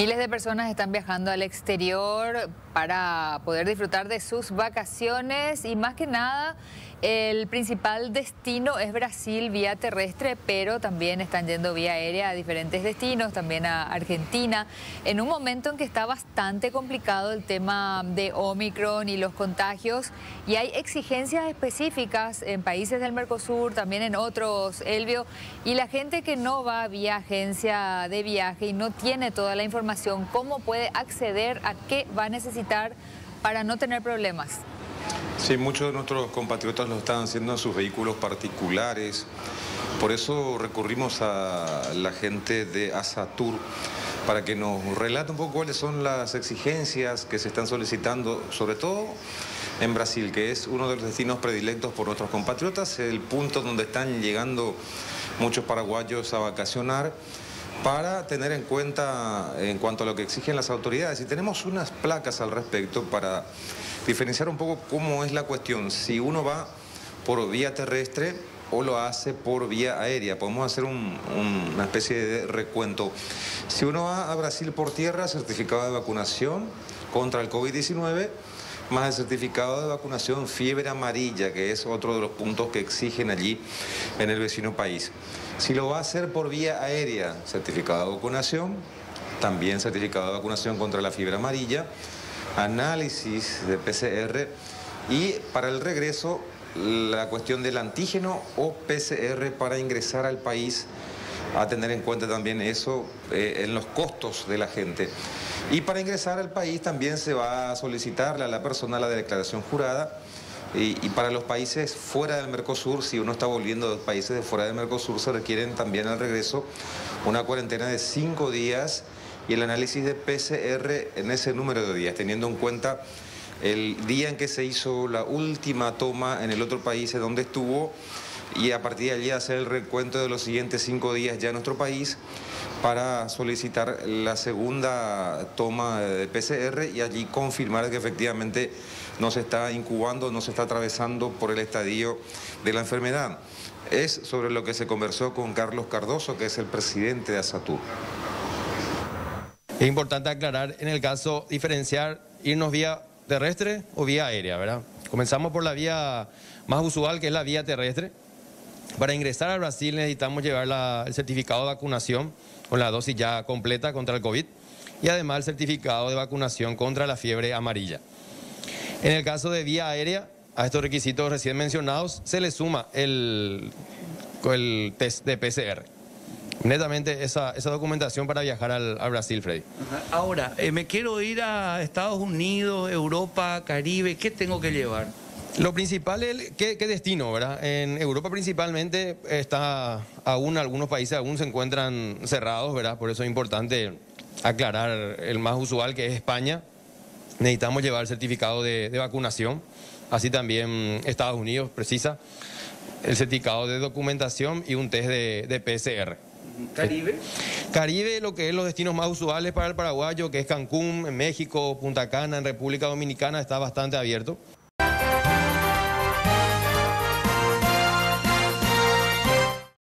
Miles de personas están viajando al exterior para poder disfrutar de sus vacaciones y más que nada el principal destino es Brasil vía terrestre, pero también están yendo vía aérea a diferentes destinos, también a Argentina, en un momento en que está bastante complicado el tema de Omicron y los contagios y hay exigencias específicas en países del Mercosur, también en otros, Elvio, y la gente que no va vía agencia de viaje y no tiene toda la información, ¿cómo puede acceder a qué va a necesitar para no tener problemas? Sí, muchos de nuestros compatriotas lo están haciendo en sus vehículos particulares. Por eso recurrimos a la gente de Asatur para que nos relate un poco cuáles son las exigencias que se están solicitando, sobre todo en Brasil, que es uno de los destinos predilectos por nuestros compatriotas, el punto donde están llegando muchos paraguayos a vacacionar para tener en cuenta en cuanto a lo que exigen las autoridades. Y tenemos unas placas al respecto para diferenciar un poco cómo es la cuestión. Si uno va por vía terrestre o lo hace por vía aérea. Podemos hacer una especie de recuento. Si uno va a Brasil por tierra, certificado de vacunación contra el COVID-19, más el certificado de vacunación fiebre amarilla, que es otro de los puntos que exigen allí en el vecino país. Si lo va a hacer por vía aérea, certificado de vacunación, también certificado de vacunación contra la fiebre amarilla, análisis de PCR y para el regreso la cuestión del antígeno o PCR para ingresar al país, a tener en cuenta también eso eh, en los costos de la gente. Y para ingresar al país también se va a solicitarle a la persona la declaración jurada. Y, para los países fuera del Mercosur, si uno está volviendo de países de fuera del Mercosur, se requieren también al regreso una cuarentena de cinco días y el análisis de PCR en ese número de días, teniendo en cuenta el día en que se hizo la última toma en el otro país en donde estuvo y a partir de allí hacer el recuento de los siguientes cinco días ya en nuestro país para solicitar la segunda toma de PCR y allí confirmar que efectivamente no se está incubando, no se está atravesando por el estadio de la enfermedad. Es sobre lo que se conversó con Carlos Cardoso, que es el presidente de Asatur. Es importante aclarar en el caso diferenciar irnos vía terrestre o vía aérea, ¿verdad? Comenzamos por la vía más usual que es la vía terrestre. Para ingresar a Brasil necesitamos llevar el certificado de vacunación con la dosis ya completa contra el COVID y además el certificado de vacunación contra la fiebre amarilla. En el caso de vía aérea, a estos requisitos recién mencionados se le suma el, test de PCR netamente esa, esa documentación para viajar al, Brasil, Freddy. Ahora, eh, me quiero ir a Estados Unidos, Europa, Caribe, ¿qué tengo que llevar? Lo principal es qué, destino, ¿verdad? En Europa principalmente está aún, algunos países aún se encuentran cerrados, ¿verdad? Por eso es importante aclarar el más usual que es España. Necesitamos llevar certificado de, vacunación, así también Estados Unidos precisa el certificado de documentación y un test de, de PCR. Caribe. Caribe, lo que es los destinos más usuales para el paraguayo, que es Cancún, en México, Punta Cana, en República Dominicana, está bastante abierto.